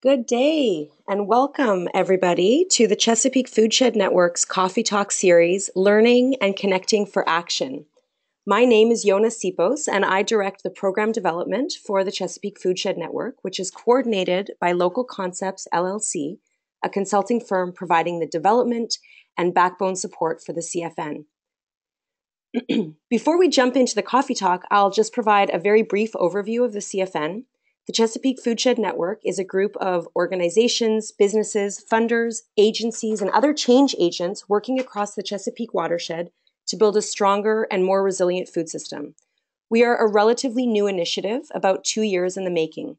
Good day and welcome everybody to the Chesapeake Foodshed Network's Coffee Talk series, Learning and Connecting for Action. My name is Yona Sipos and I direct the program development for the Chesapeake Foodshed Network, which is coordinated by Local Concepts LLC, a consulting firm providing the development and backbone support for the CFN. Before we jump into the coffee talk, I'll just provide a very brief overview of the CFN the Chesapeake Foodshed Network is a group of organizations, businesses, funders, agencies, and other change agents working across the Chesapeake watershed to build a stronger and more resilient food system. We are a relatively new initiative, about two years in the making.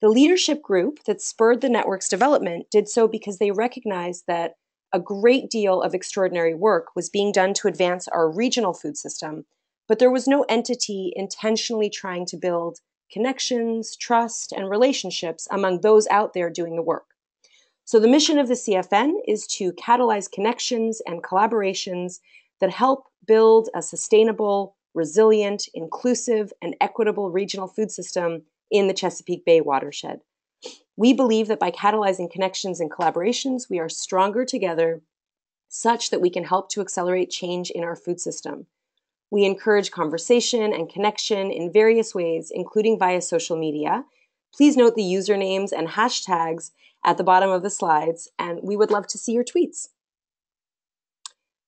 The leadership group that spurred the network's development did so because they recognized that a great deal of extraordinary work was being done to advance our regional food system, but there was no entity intentionally trying to build connections, trust, and relationships among those out there doing the work. So, the mission of the CFN is to catalyze connections and collaborations that help build a sustainable, resilient, inclusive, and equitable regional food system in the Chesapeake Bay watershed. We believe that by catalyzing connections and collaborations, we are stronger together such that we can help to accelerate change in our food system. We encourage conversation and connection in various ways, including via social media. Please note the usernames and hashtags at the bottom of the slides, and we would love to see your tweets.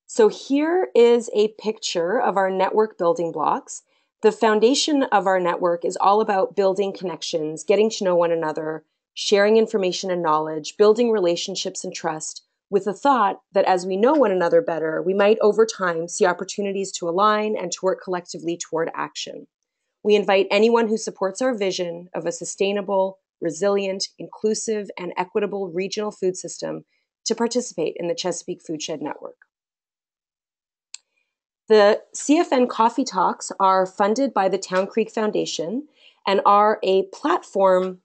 So here is a picture of our network building blocks. The foundation of our network is all about building connections, getting to know one another, sharing information and knowledge, building relationships and trust, with the thought that as we know one another better, we might over time see opportunities to align and to work collectively toward action. We invite anyone who supports our vision of a sustainable, resilient, inclusive, and equitable regional food system to participate in the Chesapeake Foodshed Network. The CFN Coffee Talks are funded by the Town Creek Foundation and are a platform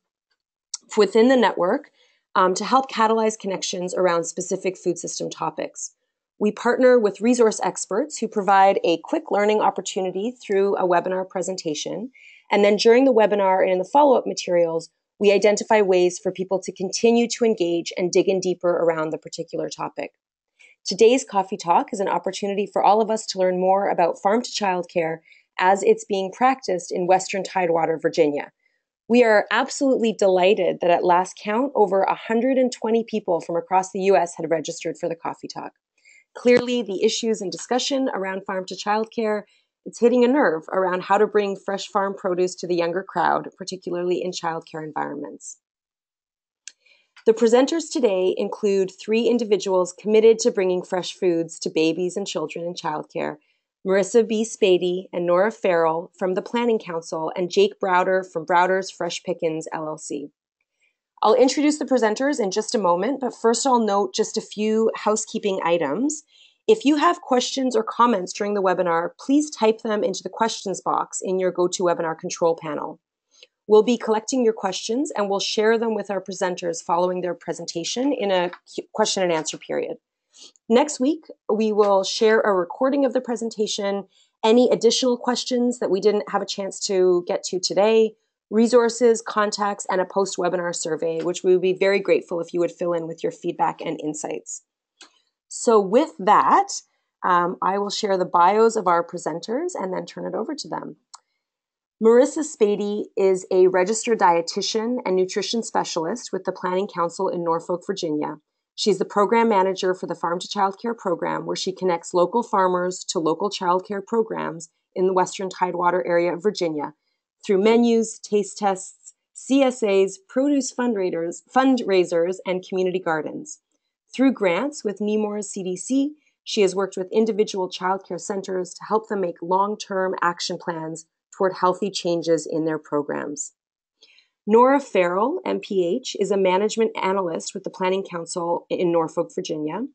within the network um, to help catalyze connections around specific food system topics. We partner with resource experts who provide a quick learning opportunity through a webinar presentation. And then during the webinar and in the follow up materials, we identify ways for people to continue to engage and dig in deeper around the particular topic. Today's coffee talk is an opportunity for all of us to learn more about farm to child care as it's being practiced in Western Tidewater, Virginia. We are absolutely delighted that at last count, over 120 people from across the US had registered for the coffee talk. Clearly, the issues and discussion around farm to child care it's hitting a nerve around how to bring fresh farm produce to the younger crowd, particularly in childcare environments. The presenters today include three individuals committed to bringing fresh foods to babies and children in childcare Marissa B. Spady and Nora Farrell from the Planning Council, and Jake Browder from Browder's Fresh Pickins LLC. I'll introduce the presenters in just a moment, but first I'll note just a few housekeeping items. If you have questions or comments during the webinar, please type them into the questions box in your GoToWebinar control panel. We'll be collecting your questions and we'll share them with our presenters following their presentation in a question and answer period. Next week, we will share a recording of the presentation, any additional questions that we didn't have a chance to get to today, resources, contacts, and a post webinar survey, which we would be very grateful if you would fill in with your feedback and insights. So, with that, um, I will share the bios of our presenters and then turn it over to them. Marissa Spady is a registered dietitian and nutrition specialist with the Planning Council in Norfolk, Virginia. She's the program manager for the Farm to Child Care program, where she connects local farmers to local child care programs in the Western Tidewater area of Virginia through menus, taste tests, CSAs, produce fundraisers, fundraisers and community gardens. Through grants with Nemours CDC, she has worked with individual child care centers to help them make long term action plans toward healthy changes in their programs. Nora Farrell, MPH, is a management analyst with the Planning Council in Norfolk, Virginia.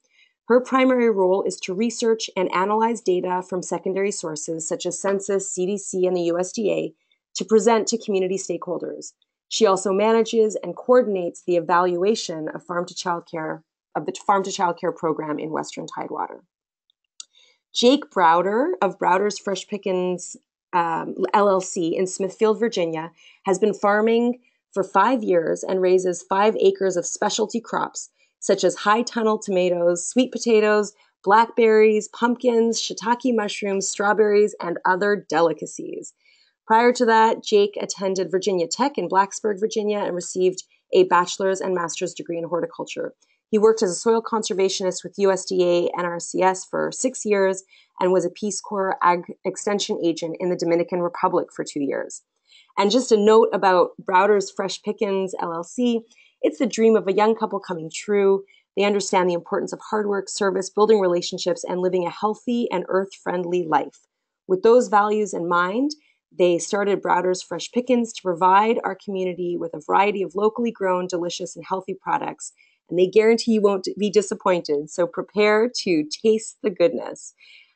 Her primary role is to research and analyze data from secondary sources such as Census, CDC, and the USDA to present to community stakeholders. She also manages and coordinates the evaluation of farm to child care of the farm to child care program in Western Tidewater. Jake Browder of Browder's Fresh Pickins um, LLC in Smithfield, Virginia, has been farming for five years and raises five acres of specialty crops such as high tunnel tomatoes, sweet potatoes, blackberries, pumpkins, shiitake mushrooms, strawberries, and other delicacies. Prior to that, Jake attended Virginia Tech in Blacksburg, Virginia, and received a bachelor's and master's degree in horticulture. He worked as a soil conservationist with USDA NRCS for six years and was a Peace Corps Ag Extension agent in the Dominican Republic for two years. And just a note about Browder's Fresh Pickins LLC it's the dream of a young couple coming true. They understand the importance of hard work, service, building relationships, and living a healthy and earth friendly life. With those values in mind, they started Browder's Fresh Pickins to provide our community with a variety of locally grown, delicious, and healthy products. And they guarantee you won't be disappointed. So prepare to taste the goodness.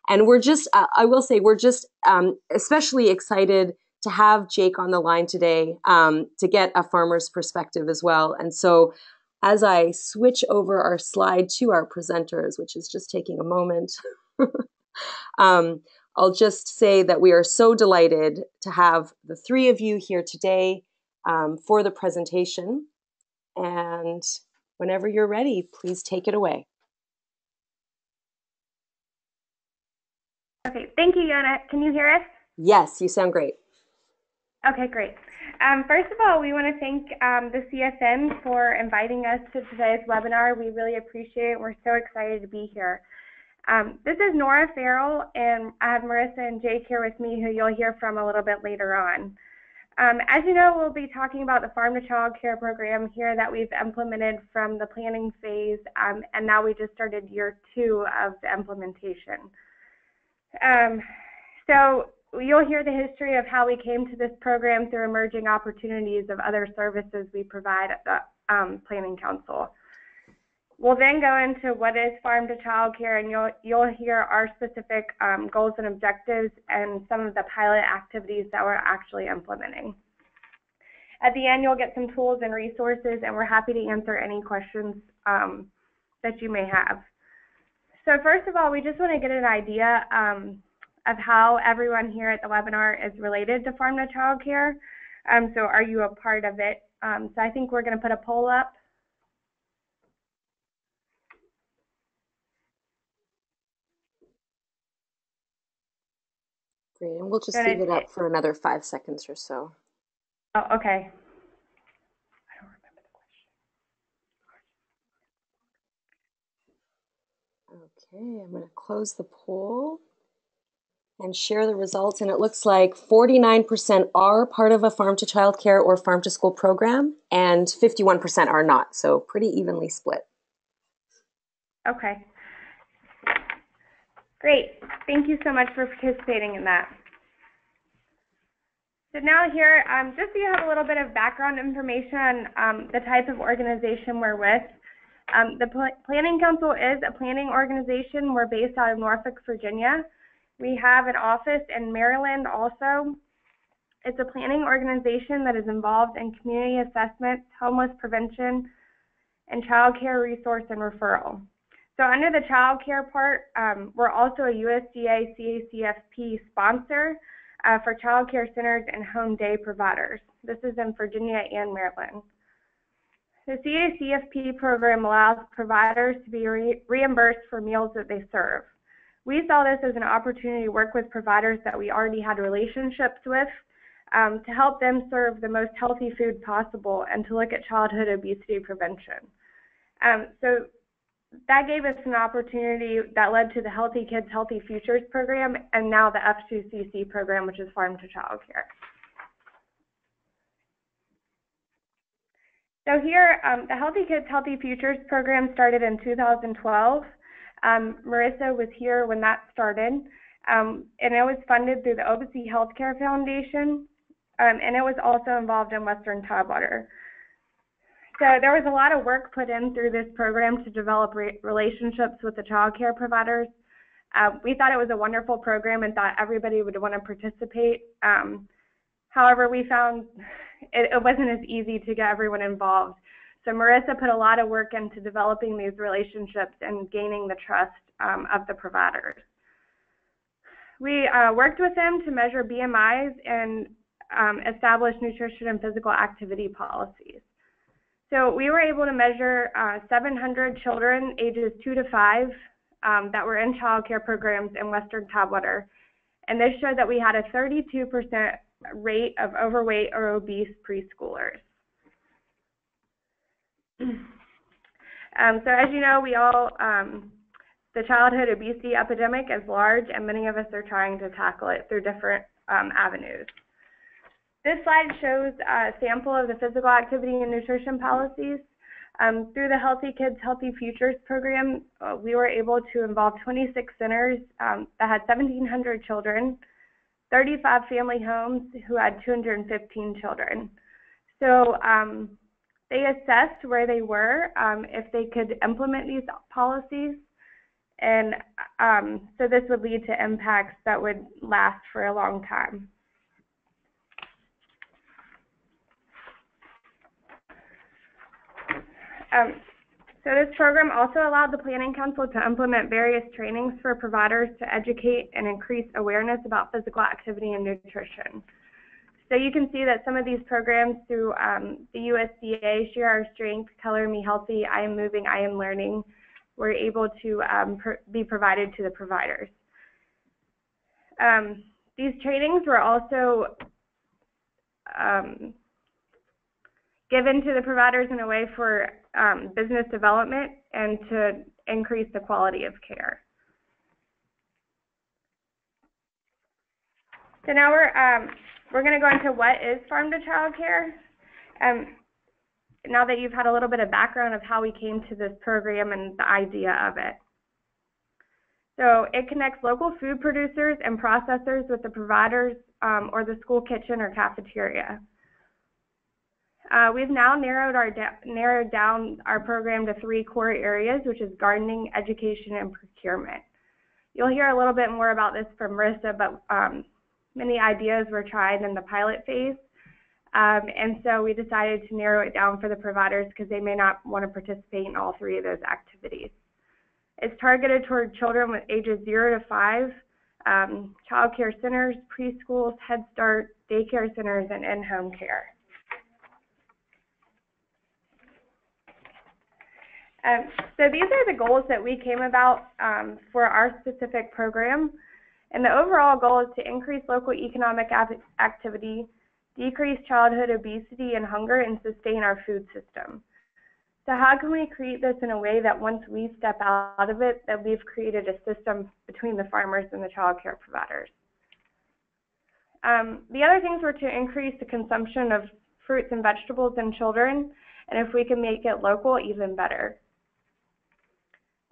And we're just, uh, I will say, we're just um, especially excited to have Jake on the line today um, to get a farmer's perspective as well. And so, as I switch over our slide to our presenters, which is just taking a moment, um, I'll just say that we are so delighted to have the three of you here today um, for the presentation. And whenever you're ready, please take it away. Okay, thank you, Yona. Can you hear us? Yes, you sound great. Okay, great. Um, first of all, we want to thank um, the CFN for inviting us to today's webinar. We really appreciate it. We're so excited to be here. Um, this is Nora Farrell, and I have Marissa and Jake here with me, who you'll hear from a little bit later on. Um, as you know, we'll be talking about the Farm to Child Care program here that we've implemented from the planning phase, um, and now we just started year two of the implementation. Um, so you'll hear the history of how we came to this program through emerging opportunities of other services we provide at the um, Planning Council. We'll then go into what is farm to child care, and you'll, you'll hear our specific um, goals and objectives and some of the pilot activities that we're actually implementing. At the end, you'll get some tools and resources, and we're happy to answer any questions um, that you may have. So first of all, we just want to get an idea um, of how everyone here at the webinar is related to farm to child care. Um, so are you a part of it? Um, so I think we're going to put a poll up. Great, and we'll just leave it up for another five seconds or so. Oh, okay. I don't remember the question. Okay, I'm going to close the poll and share the results. And it looks like 49% are part of a farm to child care or farm to school program, and 51% are not. So pretty evenly split. Okay. Great. Thank you so much for participating in that. So now here, um, just so you have a little bit of background information on um, the type of organization we're with. Um, the Pl Planning Council is a planning organization. We're based out of Norfolk, Virginia. We have an office in Maryland also. It's a planning organization that is involved in community assessment, homeless prevention, and child care resource and referral. So under the child care part, um, we're also a USDA CACFP sponsor uh, for child care centers and home day providers. This is in Virginia and Maryland. The CACFP program allows providers to be re reimbursed for meals that they serve. We saw this as an opportunity to work with providers that we already had relationships with um, to help them serve the most healthy food possible and to look at childhood obesity prevention. Um, so that gave us an opportunity that led to the Healthy Kids, Healthy Futures program and now the F2CC program, which is Farm to Child Care. So here, um, the Healthy Kids, Healthy Futures program started in 2012. Um, Marissa was here when that started, um, and it was funded through the Obici Healthcare Foundation, um, and it was also involved in Western Tidewater. So there was a lot of work put in through this program to develop re relationships with the child care providers. Uh, we thought it was a wonderful program and thought everybody would want to participate. Um, however, we found it, it wasn't as easy to get everyone involved. So Marissa put a lot of work into developing these relationships and gaining the trust um, of the providers. We uh, worked with them to measure BMIs and um, establish nutrition and physical activity policies. So we were able to measure uh, 700 children ages 2 to 5 um, that were in child care programs in Western Tidewater. And this showed that we had a 32% rate of overweight or obese preschoolers. Um, so as you know, we all, um, the childhood obesity epidemic is large and many of us are trying to tackle it through different um, avenues. This slide shows a sample of the physical activity and nutrition policies. Um, through the Healthy Kids, Healthy Futures program, uh, we were able to involve 26 centers um, that had 1,700 children, 35 family homes who had 215 children. So um, they assessed where they were, um, if they could implement these policies, and um, so this would lead to impacts that would last for a long time. Um, so this program also allowed the Planning Council to implement various trainings for providers to educate and increase awareness about physical activity and nutrition. So you can see that some of these programs through um, the USDA, Share Our Strength, Color Me Healthy, I Am Moving, I Am Learning, were able to um, be provided to the providers. Um, these trainings were also um, given to the providers in a way for um, business development and to increase the quality of care. So now we're um, we're going to go into what is farm to child care. Um, now that you've had a little bit of background of how we came to this program and the idea of it. So it connects local food producers and processors with the providers um, or the school kitchen or cafeteria. Uh, we've now narrowed our narrowed down our program to three core areas, which is gardening, education, and procurement. You'll hear a little bit more about this from Marissa, but um, many ideas were tried in the pilot phase. Um, and so we decided to narrow it down for the providers because they may not want to participate in all three of those activities. It's targeted toward children with ages 0 to 5, um, child care centers, preschools, Head Start, daycare centers, and in-home care. Um, so these are the goals that we came about um, for our specific program. And the overall goal is to increase local economic activity, decrease childhood obesity and hunger, and sustain our food system. So how can we create this in a way that once we step out of it, that we've created a system between the farmers and the child care providers? Um, the other things were to increase the consumption of fruits and vegetables in children, and if we can make it local, even better.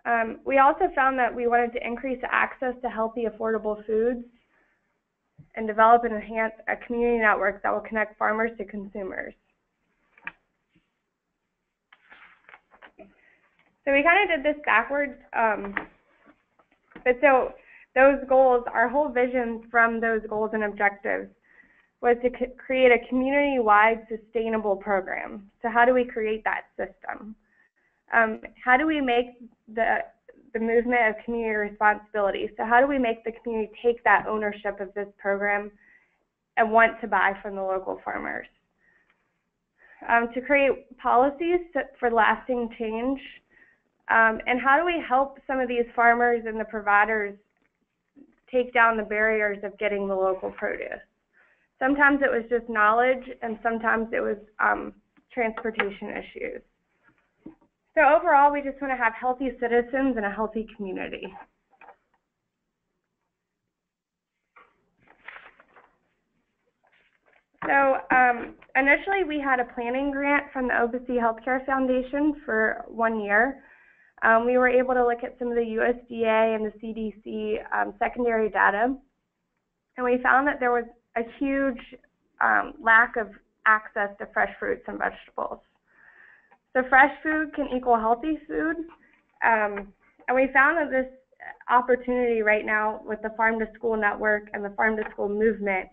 Um, we also found that we wanted to increase access to healthy, affordable foods and develop and enhance a community network that will connect farmers to consumers. So we kind of did this backwards. Um, but so those goals, our whole vision from those goals and objectives was to create a community-wide sustainable program. So how do we create that system? Um, how do we make the the movement of community responsibility? So how do we make the community take that ownership of this program and want to buy from the local farmers? Um, to create policies for lasting change, um, and how do we help some of these farmers and the providers take down the barriers of getting the local produce? Sometimes it was just knowledge, and sometimes it was um, transportation issues. So overall, we just want to have healthy citizens and a healthy community. So um, initially, we had a planning grant from the Obici Healthcare Foundation for one year. Um, we were able to look at some of the USDA and the CDC um, secondary data, and we found that there was a huge um, lack of access to fresh fruits and vegetables. So fresh food can equal healthy food. Um, and we found that this opportunity right now with the farm to school network and the farm to school movement,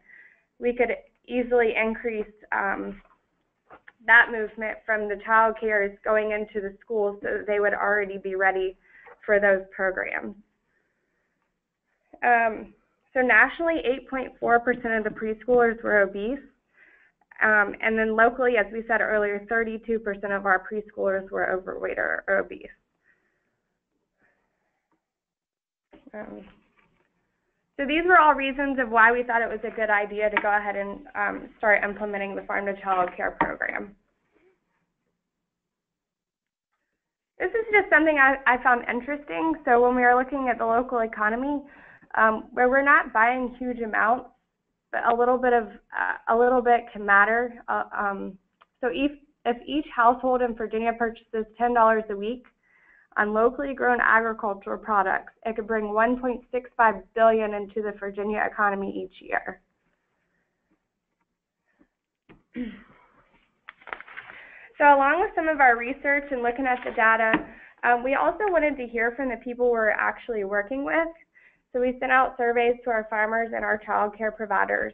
we could easily increase um, that movement from the child cares going into the schools so that they would already be ready for those programs. Um, so nationally, 8.4% of the preschoolers were obese. Um, and then locally, as we said earlier, 32% of our preschoolers were overweight or, or obese. Um, so these were all reasons of why we thought it was a good idea to go ahead and um, start implementing the Farm to Child Care program. This is just something I, I found interesting. So when we are looking at the local economy, um, where we're not buying huge amounts, but a little bit of uh, a little bit can matter. Uh, um, so if if each household in Virginia purchases ten dollars a week, on locally grown agricultural products, it could bring 1.65 billion into the Virginia economy each year. So along with some of our research and looking at the data, um, we also wanted to hear from the people we're actually working with. So we sent out surveys to our farmers and our child care providers.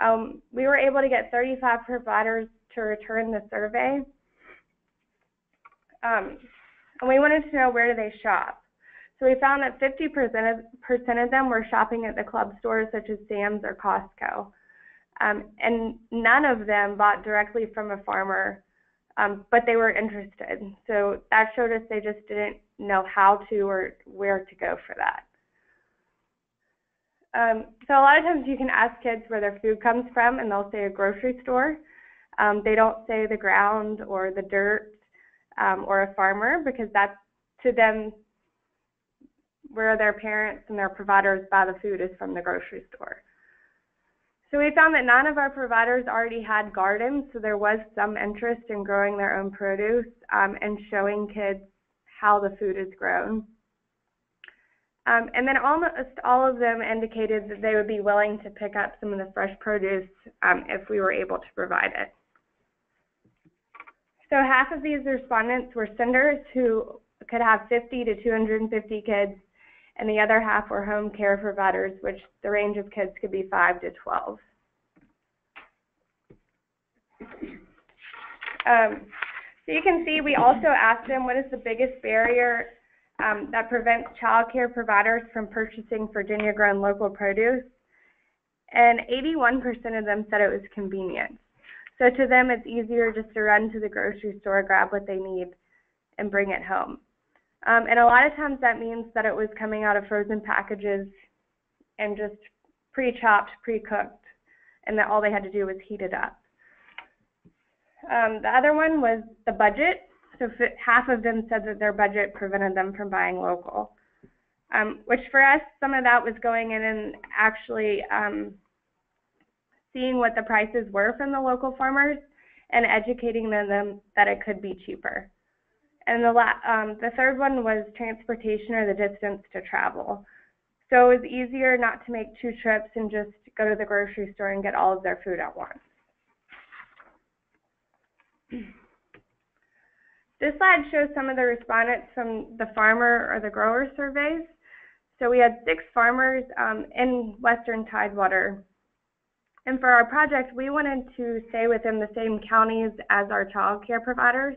Um, we were able to get 35 providers to return the survey. Um, and we wanted to know where do they shop. So we found that 50% of, of them were shopping at the club stores such as Sam's or Costco. Um, and none of them bought directly from a farmer, um, but they were interested. So that showed us they just didn't know how to or where to go for that. Um, so a lot of times you can ask kids where their food comes from, and they'll say a grocery store. Um, they don't say the ground or the dirt um, or a farmer because that's to them where their parents and their providers buy the food is from the grocery store. So we found that none of our providers already had gardens, so there was some interest in growing their own produce um, and showing kids how the food is grown. Um, and then almost all of them indicated that they would be willing to pick up some of the fresh produce um, if we were able to provide it. So half of these respondents were senders who could have 50 to 250 kids, and the other half were home care providers, which the range of kids could be 5 to 12. Um, so you can see we also asked them what is the biggest barrier um, that prevents child care providers from purchasing Virginia grown local produce. And 81% of them said it was convenient. So to them, it's easier just to run to the grocery store, grab what they need, and bring it home. Um, and a lot of times that means that it was coming out of frozen packages and just pre-chopped, pre-cooked, and that all they had to do was heat it up. Um, the other one was the budget. So half of them said that their budget prevented them from buying local. Um, which for us, some of that was going in and actually um, seeing what the prices were from the local farmers and educating them that it could be cheaper. And the, la- um, the third one was transportation or the distance to travel. So it was easier not to make two trips and just go to the grocery store and get all of their food at once. This slide shows some of the respondents from the farmer or the grower surveys. So we had six farmers um, in western Tidewater and for our project, we wanted to stay within the same counties as our child care providers.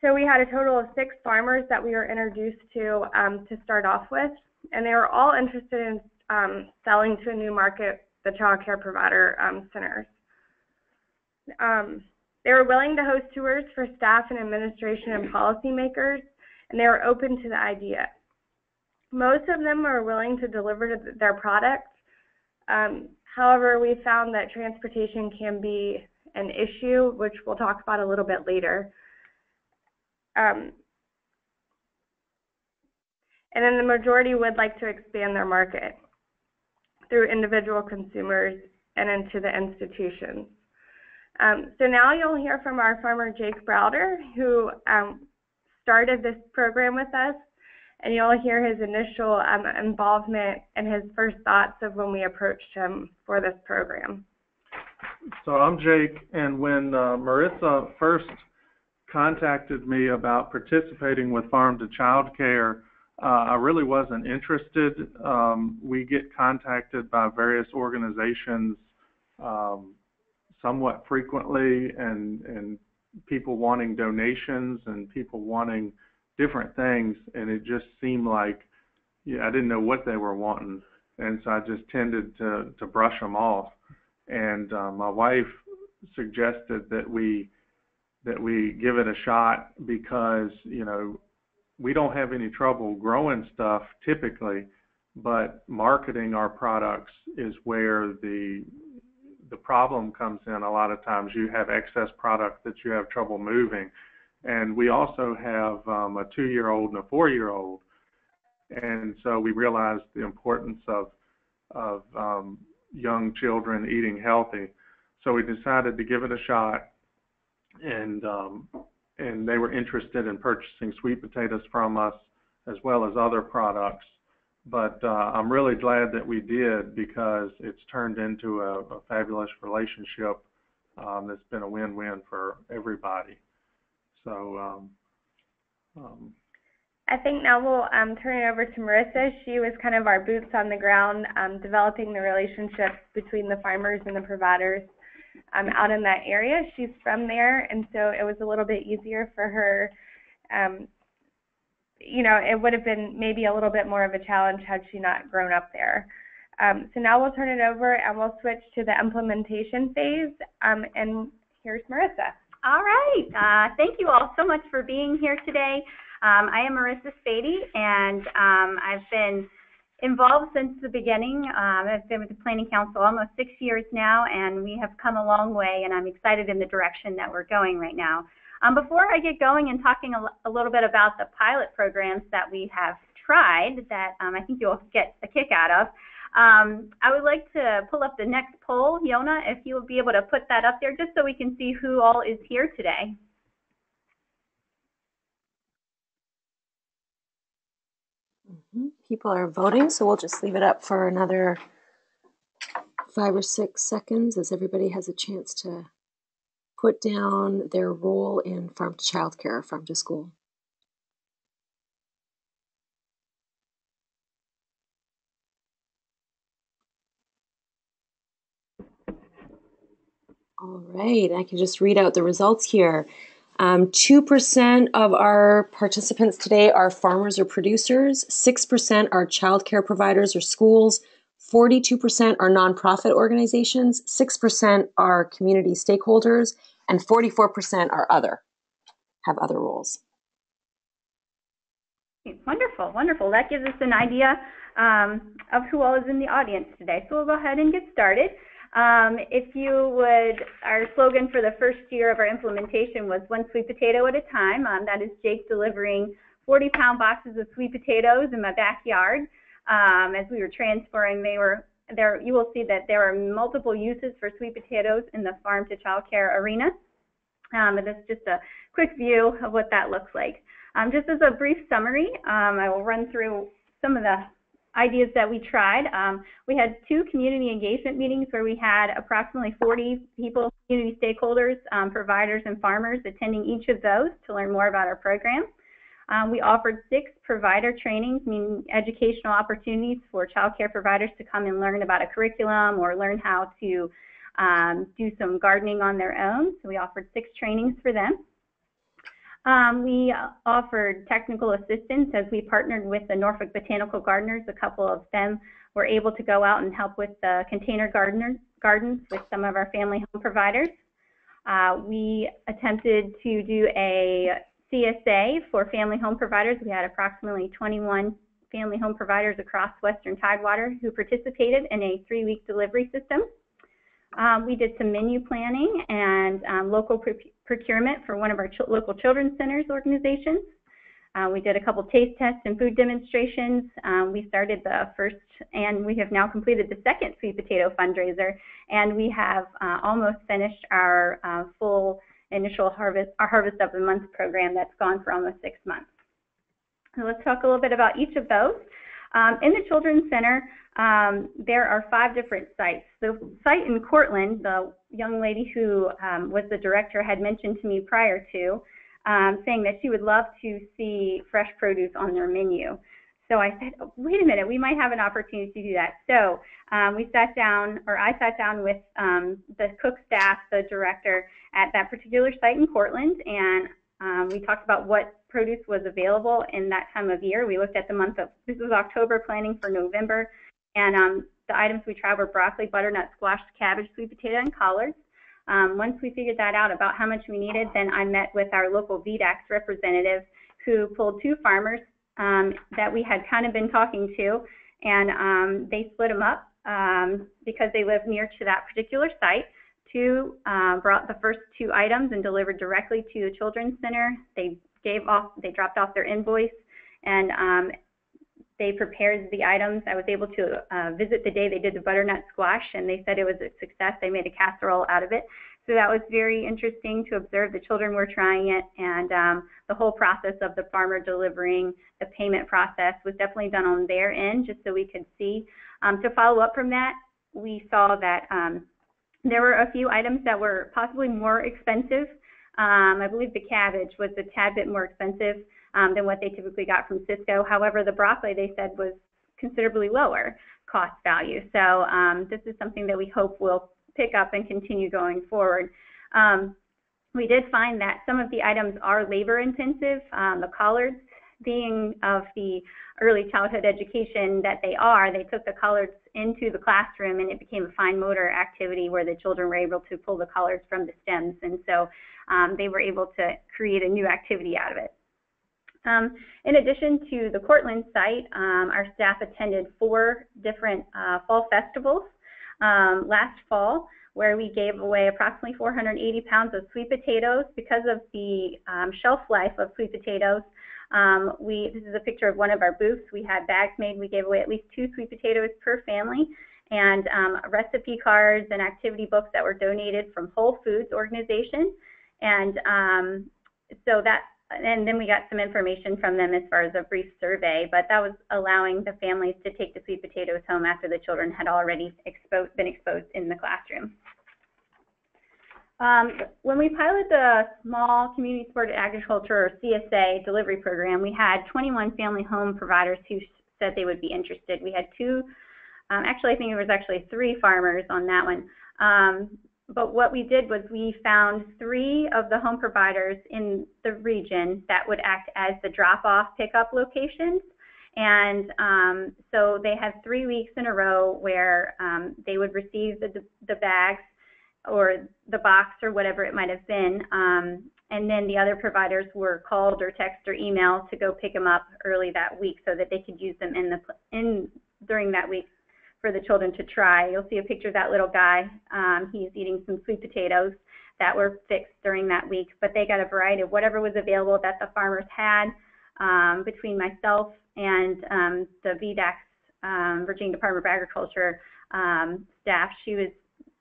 So we had a total of six farmers that we were introduced to um, to start off with, and they were all interested in um, selling to a new market, the child care provider um, centers. Um, they were willing to host tours for staff and administration and policymakers, and they were open to the idea. Most of them were willing to deliver their products, um, However, we found that transportation can be an issue, which we'll talk about a little bit later. Um, and then the majority would like to expand their market through individual consumers and into the institutions. Um, so now you'll hear from our farmer Jake Browder, who um, started this program with us and you'll hear his initial um, involvement and his first thoughts of when we approached him for this program. So I'm Jake, and when uh, Marissa first contacted me about participating with Farm to Child Care, uh, I really wasn't interested. Um, we get contacted by various organizations um, somewhat frequently, and and people wanting donations and people wanting different things, and it just seemed like yeah, I didn't know what they were wanting, and so I just tended to to brush them off. And uh, my wife suggested that we that we give it a shot because you know we don't have any trouble growing stuff typically, but marketing our products is where the the problem comes in. A lot of times you have excess product that you have trouble moving, and we also have um, a two-year-old and a four-year-old, and so we realized the importance of of um, young children eating healthy. So we decided to give it a shot, and um, and they were interested in purchasing sweet potatoes from us as well as other products. But uh, I'm really glad that we did because it's turned into a, a fabulous relationship um, that's been a win-win for everybody. So um, um, I think now we'll um, turn it over to Marissa. She was kind of our boots on the ground, um, developing the relationships between the farmers and the providers um, out in that area. She's from there, and so it was a little bit easier for her. You know, it would have been maybe a little bit more of a challenge had she not grown up there. Um, so now we'll turn it over and we'll switch to the implementation phase. Um, and here's Marissa. All right. Uh, thank you all so much for being here today. Um, I am Marissa Spady, and um, I've been involved since the beginning. Um, I've been with the Planning Council almost six years now, and we have come a long way, and I'm excited in the direction that we're going right now. Um, before I get going and talking a, little bit about the pilot programs that we have tried that um, I think you'll get a kick out of, um, I would like to pull up the next poll. Yona, if you will be able to put that up there just so we can see who all is here today. Mm-hmm. People are voting, so we'll just leave it up for another five or six seconds as everybody has a chance to put down their role in farm to child care, farm to school. All right, I can just read out the results here. Um, 2% of our participants today are farmers or producers, 6% are childcare providers or schools, 42% are nonprofit organizations, 6% are community stakeholders, and 44% are other, have other roles. Wonderful, wonderful. That gives us an idea um, of who all is in the audience today. So we'll go ahead and get started. Um, if you would, our slogan for the first year of our implementation was one sweet potato at a time. Um, that is Jake delivering 40 pound boxes of sweet potatoes in my backyard. Um, as we were transferring, they were there. You will see that there are multiple uses for sweet potatoes in the farm to child care arena. Um, and that's just a quick view of what that looks like. Um, just as a brief summary, um, I will run through some of the ideas that we tried. Um, we had two community engagement meetings where we had approximately 40 people, community stakeholders, um, providers, and farmers attending each of those to learn more about our program. Um, we offered six provider trainings, meaning educational opportunities for child care providers to come and learn about a curriculum or learn how to um, do some gardening on their own. So we offered six trainings for them. Um, we offered technical assistance as we partnered with the Norfolk Botanical Gardeners. A couple of them were able to go out and help with the container gardeners, gardens with some of our family home providers. Uh, we attempted to do a CSA for family home providers. We had approximately 21 family home providers across Western Tidewater who participated in a three-week delivery system. Um, we did some menu planning and um, local procurement for one of our ch local children's centers organizations. Uh, we did a couple taste tests and food demonstrations. Um, we started the first, and we have now completed the second sweet potato fundraiser, and we have uh, almost finished our uh, full initial harvest, our Harvest of the Month program that's gone for almost six months. So let's talk a little bit about each of those. Um, in the Children's Center, um, there are five different sites. The site in Courtland, the young lady who um, was the director had mentioned to me prior to, um, saying that she would love to see fresh produce on their menu. So I said, oh, wait a minute, we might have an opportunity to do that. So um, we sat down, or I sat down with um, the cook staff, the director at that particular site in Courtland, and um, we talked about what produce was available in that time of year. We looked at the month of, this was October, planning for November. And um, the items we tried were broccoli, butternut squash, cabbage, sweet potato, and collards. Um, once we figured that out about how much we needed, then I met with our local VDACS representative who pulled two farmers um, that we had kind of been talking to, and um, they split them up um, because they live near to that particular site. Two uh, brought the first two items and delivered directly to the children's center. They gave off, they dropped off their invoice, and um, they prepared the items. I was able to uh, visit the day they did the butternut squash, and they said it was a success. They made a casserole out of it. So that was very interesting to observe. The children were trying it, and um, the whole process of the farmer delivering the payment process was definitely done on their end, just so we could see. Um, to follow up from that, we saw that um, there were a few items that were possibly more expensive. Um, I believe the cabbage was a tad bit more expensive um, than what they typically got from Sysco. However, the broccoli they said was considerably lower cost value. So um, this is something that we hope will pick up and continue going forward. Um, we did find that some of the items are labor intensive. Um, the collards being of the early childhood education that they are, they took the collards into the classroom and it became a fine motor activity where the children were able to pull the collards from the stems. And so um, they were able to create a new activity out of it. Um, in addition to the Courtland site, um, our staff attended four different uh, fall festivals um, last fall where we gave away approximately 480 pounds of sweet potatoes because of the um, shelf life of sweet potatoes. Um, we, this is a picture of one of our booths. We had bags made. We gave away at least two sweet potatoes per family and um, recipe cards and activity books that were donated from Whole Foods organization. And um, so that, and then we got some information from them as far as a brief survey, but that was allowing the families to take the sweet potatoes home after the children had already been exposed in the classroom. Um, when we piloted the Small Community Supported Agriculture or CSA delivery program, we had 21 family home providers who said they would be interested. We had two, um, actually I think it was actually three farmers on that one. Um, but what we did was we found three of the home providers in the region that would act as the drop-off pickup locations. And um, so they had three weeks in a row where um, they would receive the, the bags or the box or whatever it might have been. Um, and then the other providers were called or text or email to go pick them up early that week so that they could use them in the in during that week for the children to try. You'll see a picture of that little guy. Um, he's eating some sweet potatoes that were fixed during that week, but they got a variety of whatever was available that the farmers had um, between myself and um, the VDACS, um, Virginia Department of Agriculture um, staff. She was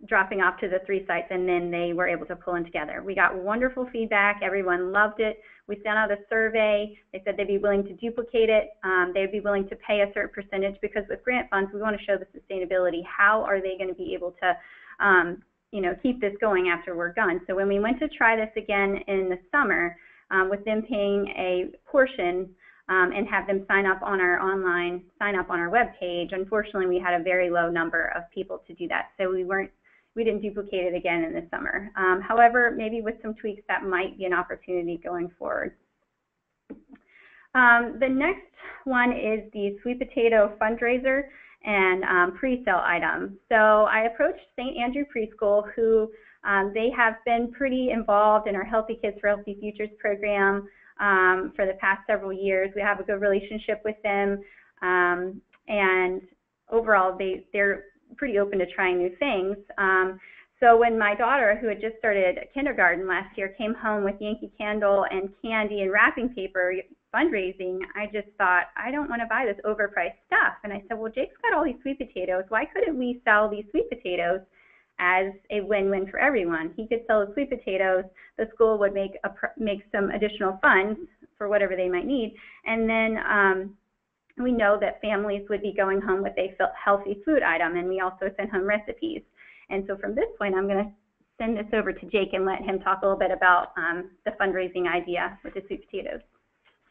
dropping off to the three sites and then they were able to pull them together. We got wonderful feedback. Everyone loved it. We sent out a survey. They said they'd be willing to duplicate it. Um, they'd be willing to pay a certain percentage because with grant funds, we want to show the sustainability. How are they going to be able to, um, you know, keep this going after we're done? So when we went to try this again in the summer, um, with them paying a portion um, and have them sign up on our online, sign up on our web page. Unfortunately, we had a very low number of people to do that, so we weren't we didn't duplicate it again in the summer. Um, however, maybe with some tweaks, that might be an opportunity going forward. Um, the next one is the sweet potato fundraiser and um, pre-sale item. So I approached St. Andrew Preschool, who um, they have been pretty involved in our Healthy Kids for Healthy Futures program um, for the past several years. We have a good relationship with them, um, and overall, they they're pretty open to trying new things. Um, so when my daughter, who had just started kindergarten last year, came home with Yankee Candle and candy and wrapping paper fundraising, I just thought, I don't want to buy this overpriced stuff. And I said, well, Jake's got all these sweet potatoes. Why couldn't we sell these sweet potatoes as a win-win for everyone? He could sell the sweet potatoes. The school would make a, make some additional funds for whatever they might need, and then um, we know that families would be going home with a healthy food item, and we also send home recipes. And so from this point, I'm going to send this over to Jake and let him talk a little bit about um, the fundraising idea with the sweet potatoes.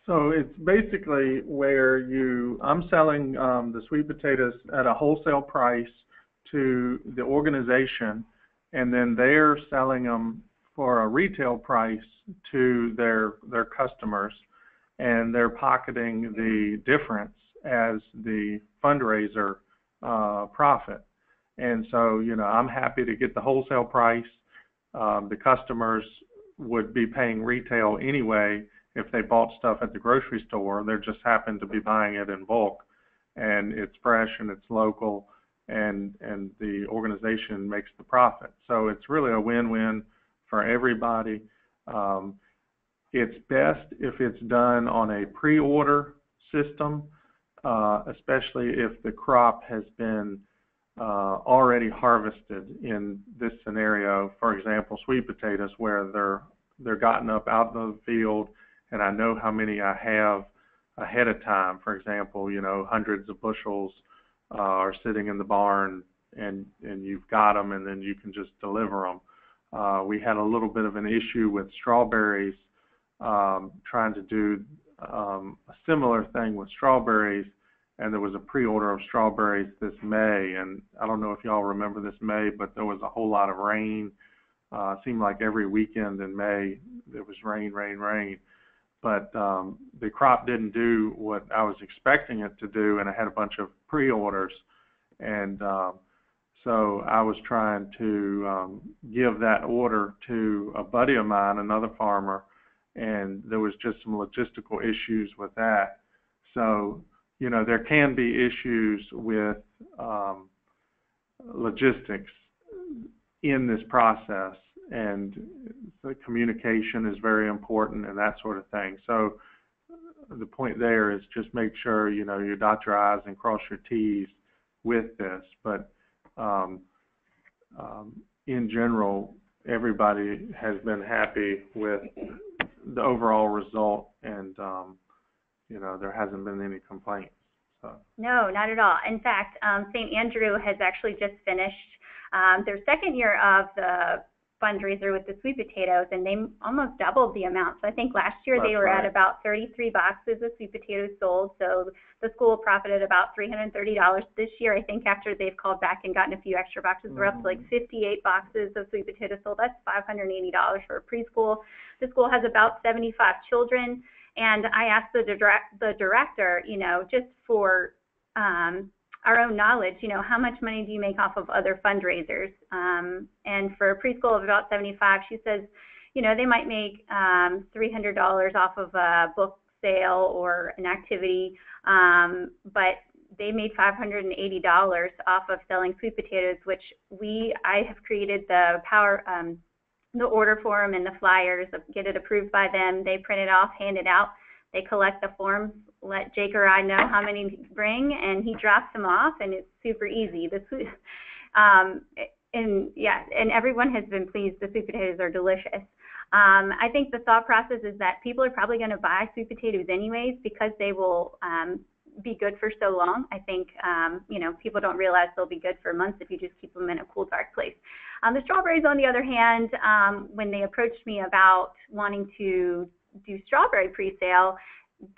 So it's basically where you, I'm selling um, the sweet potatoes at a wholesale price to the organization, and then they're selling them for a retail price to their their customers, and they're pocketing the difference as the fundraiser uh, profit. And so, you know, I'm happy to get the wholesale price um, the customers would be paying retail anyway if they bought stuff at the grocery store. They just happened to be buying it in bulk, and it's fresh and it's local, and and the organization makes the profit. So it's really a win-win for everybody. Um, it's best if it's done on a pre-order system, uh, especially if the crop has been uh, already harvested in this scenario. For example, sweet potatoes, where they're they're gotten up out of the field, and I know how many I have ahead of time. For example, you know, hundreds of bushels uh, are sitting in the barn, and and you've got them, and then you can just deliver them. Uh, we had a little bit of an issue with strawberries, um, trying to do um, a similar thing with strawberries, and there was a pre-order of strawberries this May, and I don't know if y'all remember this May, but there was a whole lot of rain. Uh, seemed like every weekend in May there was rain, rain, rain. But um, the crop didn't do what I was expecting it to do, and I had a bunch of pre-orders, and um, so I was trying to um, give that order to a buddy of mine, another farmer, and there was just some logistical issues with that. So you know, there can be issues with um, logistics in this process, and the communication is very important and that sort of thing. So the point there is just make sure you know you dot your i's and cross your t's with this. But um, um, in general, everybody has been happy with the overall result, and um, you know, there hasn't been any complaints. So. No, not at all. In fact, um, St. Andrew has actually just finished um, their second year of the fundraiser with the sweet potatoes, and they almost doubled the amount. So I think last year That's they were right. at about 33 boxes of sweet potatoes sold. So the school profited about $330 this year. I think after they've called back and gotten a few extra boxes, we're up to like 58 boxes of sweet potatoes sold. That's $580 for a preschool. The school has about 75 children. And I asked the, direct, the director, you know, just for um, our own knowledge, you know, how much money do you make off of other fundraisers? Um, and for a preschool of about 75, she says, you know, they might make um, $300 off of a book sale or an activity, um, but they made $580 off of selling sweet potatoes, which we I have created the power um, the order form and the flyers, get it approved by them. They print it off, hand it out. They collect the forms, let Jake or I know how many to bring, and he drops them off, and it's super easy. The sweet, um, and yeah, and everyone has been pleased. The sweet potatoes are delicious. Um, I think the thought process is that people are probably going to buy sweet potatoes anyways because they will um, be good for so long. I think um, you know people don't realize they'll be good for months if you just keep them in a cool, dark place. Um, the strawberries, on the other hand, um, when they approached me about wanting to do strawberry pre-sale,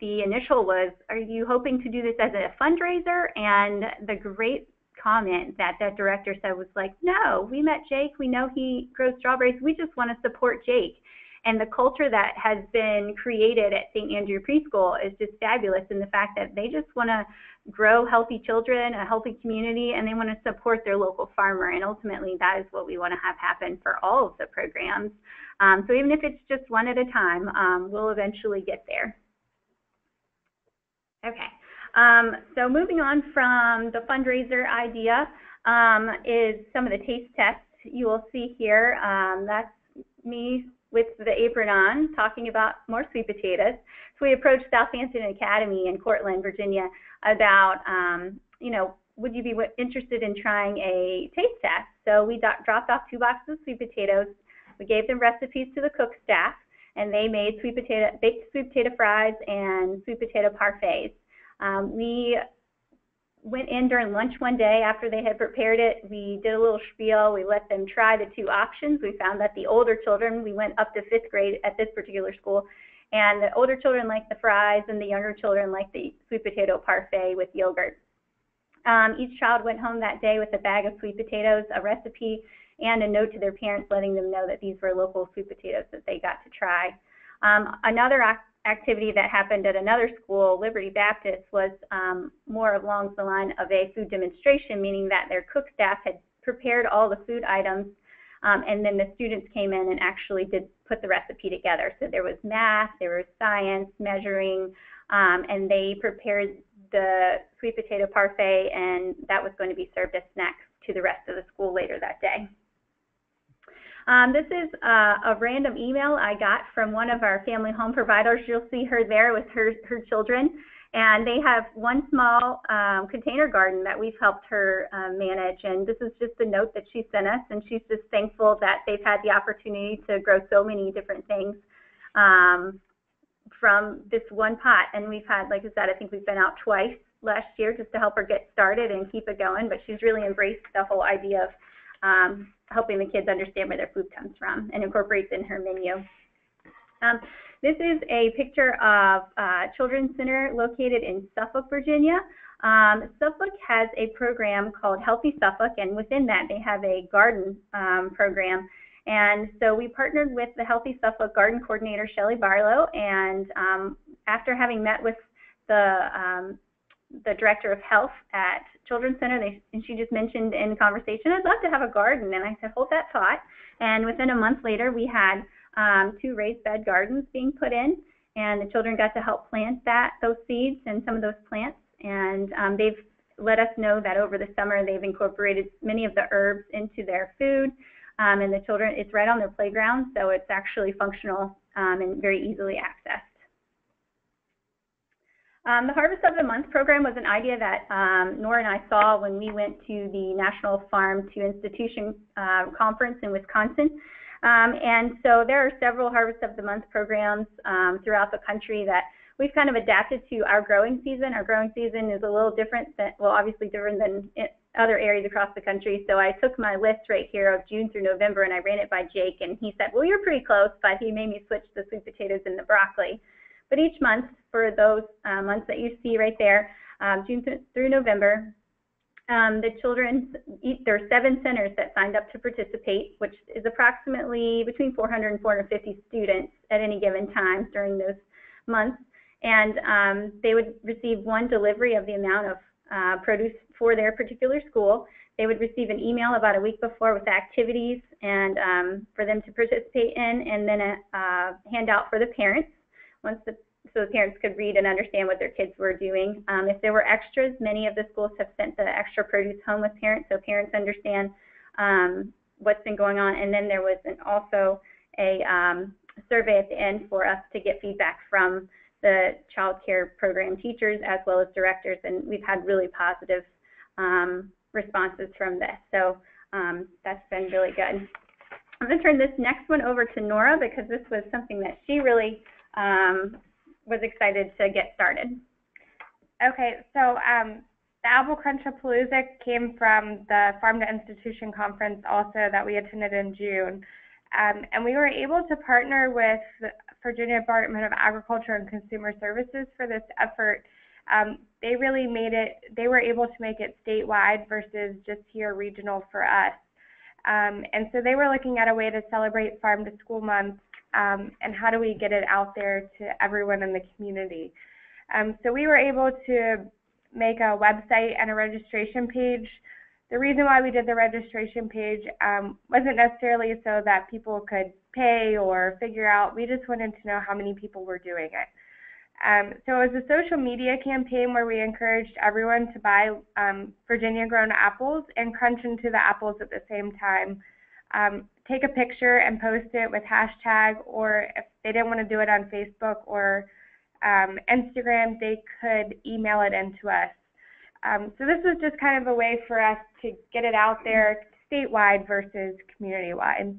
the initial was, "Are you hoping to do this as a fundraiser?" And the great comment that that director said was like, "No, we met Jake. We know he grows strawberries. We just want to support Jake." And the culture that has been created at St. Andrew Preschool is just fabulous And the fact that they just want to grow healthy children, a healthy community, and they want to support their local farmer. And ultimately, that is what we want to have happen for all of the programs. Um, so even if it's just one at a time, um, we'll eventually get there. Okay, um, so moving on from the fundraiser idea um, is some of the taste tests you will see here. Um, that's me with the apron on, talking about more sweet potatoes. So we approached Southampton Academy in Courtland, Virginia, about, um, you know, would you be interested in trying a taste test? So we dropped off two boxes of sweet potatoes. We gave them recipes to the cook staff, and they made sweet potato, baked sweet potato fries and sweet potato parfaits. Um, we went in during lunch one day after they had prepared it. We did a little spiel. We let them try the two options. We found that the older children, we went up to fifth grade at this particular school, and the older children like the fries and the younger children like the sweet potato parfait with yogurt. Um, each child went home that day with a bag of sweet potatoes, a recipe, and a note to their parents letting them know that these were local sweet potatoes that they got to try. Um, another activity that happened at another school, Liberty Baptist, was um, more along the line of a food demonstration, meaning that their cook staff had prepared all the food items Um, and then the students came in and actually did put the recipe together. So there was math, there was science, measuring, um, and they prepared the sweet potato parfait, and that was going to be served as snacks to the rest of the school later that day. Um, this is uh, a random email I got from one of our family home providers. You'll see her there with her, her children. And they have one small um, container garden that we've helped her uh, manage. And this is just a note that she sent us. And she's just thankful that they've had the opportunity to grow so many different things um, from this one pot. And we've had, like I said, I think we've been out twice last year just to help her get started and keep it going. But she's really embraced the whole idea of um, helping the kids understand where their food comes from and incorporates in her menu. Um, this is a picture of uh, Children's Center located in Suffolk, Virginia. Um, Suffolk has a program called Healthy Suffolk, and within that they have a garden um, program. And so we partnered with the Healthy Suffolk garden coordinator, Shelly Barlow, and um, after having met with the um, the director of health at Children's Center, they, and she just mentioned in conversation, I'd love to have a garden. And I said, hold that thought. And within a month later, we had um, two raised bed gardens being put in, and the children got to help plant that those seeds and some of those plants. And um, they've let us know that over the summer they've incorporated many of the herbs into their food. Um, and the children, it's right on their playground, so it's actually functional um, and very easily accessed. Um, the Harvest of the Month program was an idea that um, Nora and I saw when we went to the National Farm to Institution uh, conference in Wisconsin. Um, and so there are several Harvest of the Month programs um, throughout the country that we've kind of adapted to our growing season. Our growing season is a little different than, well, obviously different than other areas across the country. So I took my list right here of June through November and I ran it by Jake and he said, well, you're pretty close, but he made me switch the sweet potatoes and the broccoli. But each month, for those uh, months that you see right there, um, June th through November, um, the children, there are seven centers that signed up to participate, which is approximately between 400 and 450 students at any given time during those months. And um, they would receive one delivery of the amount of uh, produce for their particular school. They would receive an email about a week before with activities and um, for them to participate in, and then a uh, handout for the parents once the so the parents could read and understand what their kids were doing. Um, if there were extras, many of the schools have sent the extra produce home with parents, so parents understand um, what's been going on. And then there was an, also a um, survey at the end for us to get feedback from the child care program teachers as well as directors, and we've had really positive um, responses from this. So um, that's been really good. I'm going to turn this next one over to Nora because this was something that she really um, was excited to get started. Okay, so um, the Apple Crunchapalooza came from the Farm to Institution conference also that we attended in June. Um, and we were able to partner with the Virginia Department of Agriculture and Consumer Services for this effort. Um, they really made it, they were able to make it statewide versus just here regional for us. Um, and so they were looking at a way to celebrate Farm to School Month um, and how do we get it out there to everyone in the community. Um, so we were able to make a website and a registration page. The reason why we did the registration page um, wasn't necessarily so that people could pay or figure out, we just wanted to know how many people were doing it. Um, so it was a social media campaign where we encouraged everyone to buy um, Virginia grown apples and crunch into the apples at the same time um, take a picture and post it with hashtag, or if they didn't want to do it on Facebook or um, Instagram, they could email it in to us. Um, so this was just kind of a way for us to get it out there statewide versus community-wide.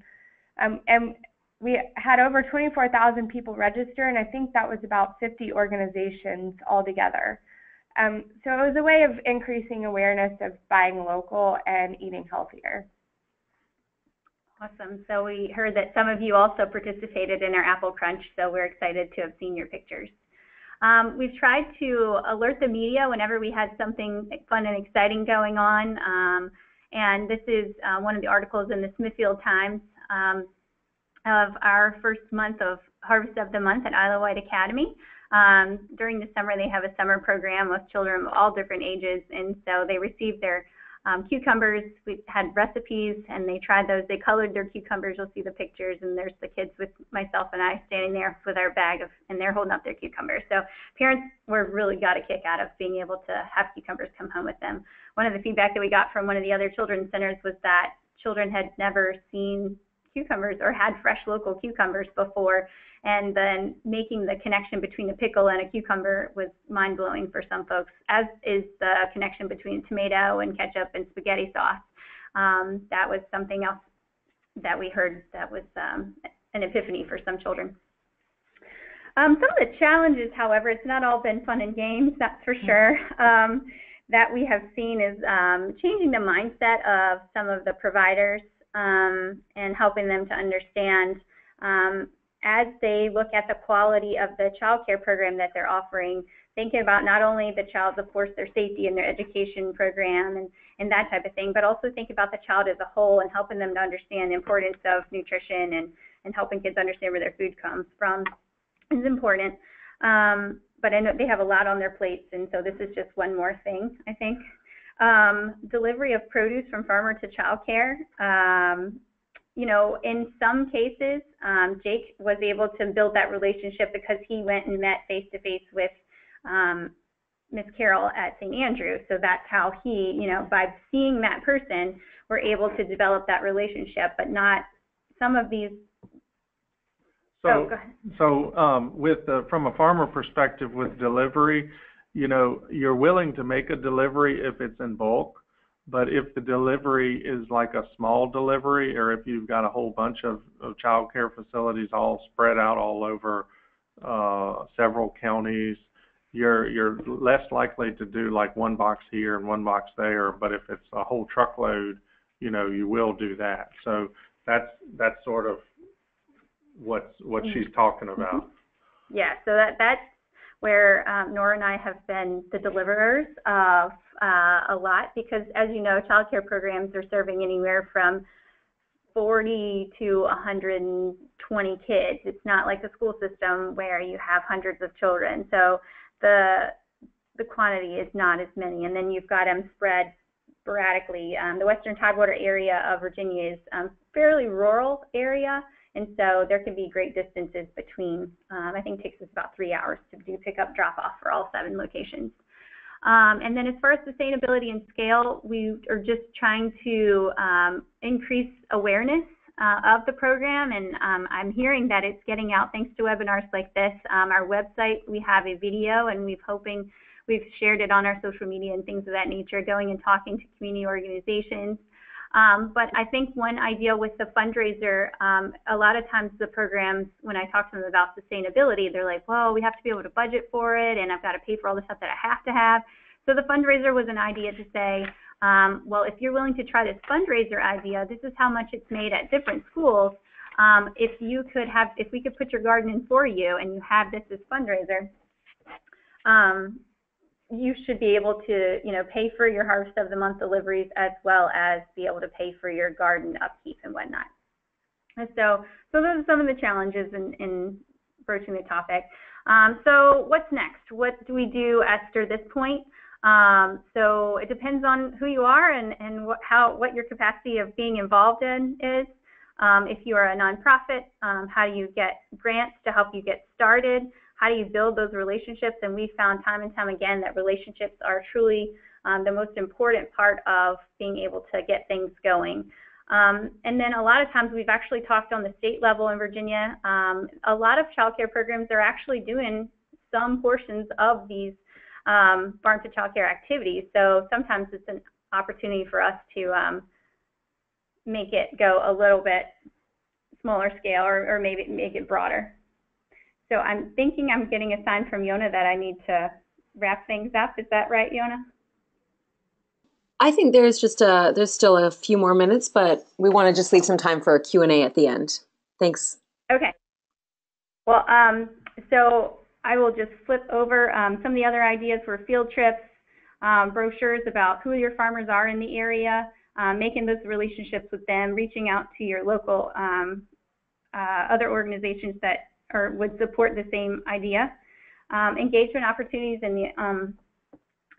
Um, and we had over 24,000 people register, and I think that was about 50 organizations altogether. Um, so it was a way of increasing awareness of buying local and eating healthier. Awesome. So we heard that some of you also participated in our Apple Crunch, so we're excited to have seen your pictures. Um, we've tried to alert the media whenever we had something fun and exciting going on. Um, and this is uh, one of the articles in the Smithfield Times um, of our first month of Harvest of the Month at Isle Wight Academy. Um, during the summer, they have a summer program with children of all different ages, and so they receive their um, cucumbers. We had recipes and they tried those. They colored their cucumbers. You'll see the pictures and there's the kids with myself and I standing there with our bag of, and they're holding up their cucumbers. So parents were really got a kick out of being able to have cucumbers come home with them. One of the feedback that we got from one of the other children's centers was that children had never seen cucumbers or had fresh local cucumbers before and then making the connection between a pickle and a cucumber was mind blowing for some folks, as is the connection between tomato and ketchup and spaghetti sauce. Um, that was something else that we heard that was um, an epiphany for some children. Um, some of the challenges, however, it's not all been fun and games, that's for sure. Um, that we have seen is um, changing the mindset of some of the providers um, and helping them to understand um, as they look at the quality of the child care program that they're offering, thinking about not only the child, of course, their safety and their education program and, and that type of thing, but also think about the child as a whole and helping them to understand the importance of nutrition and, and helping kids understand where their food comes from is important. Um, but I know they have a lot on their plates, and so this is just one more thing, I think. Um, delivery of produce from farmer to child care. Um, you know, in some cases, um, Jake was able to build that relationship because he went and met face to face with um, Miss Carroll at St. Andrew. So that's how he, you know, by seeing that person, we're able to develop that relationship. But not some of these. So, oh, so um, with the, from a farmer perspective, with delivery, you know, you're willing to make a delivery if it's in bulk but if the delivery is like a small delivery, or if you've got a whole bunch of, of child care facilities all spread out all over uh, several counties, you're you're less likely to do like one box here and one box there. But if it's a whole truckload, you know, you will do that. So that's that's sort of what's what she's talking about. Yeah, so that that's where um, Nora and I have been the deliverers of uh, a lot because, as you know, child care programs are serving anywhere from 40 to 120 kids. It's not like the school system where you have hundreds of children. So the the quantity is not as many, and then you've got them spread sporadically. Um, the Western Tidewater area of Virginia is um, fairly rural area, and so there can be great distances between. Um, I think it takes us about three hours to do pickup drop off for all seven locations. Um, and then as far as sustainability and scale, we are just trying to um, increase awareness uh, of the program, and um, I'm hearing that it's getting out thanks to webinars like this. Um, our website, we have a video, and we've hoping we've shared it on our social media and things of that nature, going and talking to community organizations. Um, but I think one idea with the fundraiser, um, a lot of times the programs, when I talk to them about sustainability, they're like, well, we have to be able to budget for it, and I've got to pay for all the stuff that I have to have. So the fundraiser was an idea to say, um, well, if you're willing to try this fundraiser idea, this is how much it's made at different schools. Um, if you could have, if we could put your garden in for you, and you have this as fundraiser, um, you should be able to, you know, pay for your harvest of the month deliveries as well as be able to pay for your garden upkeep and whatnot. And so, so those are some of the challenges in, in broaching the topic. Um, so what's next? What do we do after this point? Um, so it depends on who you are and, and what, how, what your capacity of being involved in is. Um, if you are a nonprofit, um, how do you get grants to help you get started? How do you build those relationships? And we found time and time again that relationships are truly um, the most important part of being able to get things going. Um, and then a lot of times we've actually talked on the state level in Virginia. Um, a lot of child care programs are actually doing some portions of these um, farm to child care activities. So sometimes it's an opportunity for us to um, make it go a little bit smaller scale or, or maybe make it broader. So I'm thinking I'm getting a sign from Yona that I need to wrap things up. Is that right, Yona? I think there's just a there's still a few more minutes, but we want to just leave some time for a Q&A at the end. Thanks. Okay. Well, um, so I will just flip over um, some of the other ideas for field trips, um, brochures about who your farmers are in the area, um, making those relationships with them, reaching out to your local um, uh, other organizations that or would support the same idea. Um, engagement opportunities in the um,